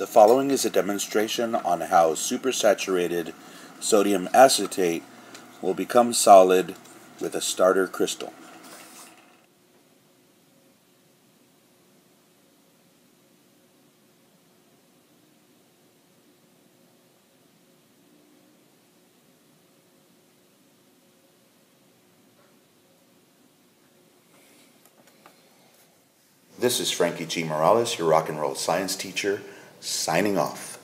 The following is a demonstration on how supersaturated sodium acetate will become solid with a starter crystal. This is Frankie G. Morales, your rock and roll science teacher, signing off.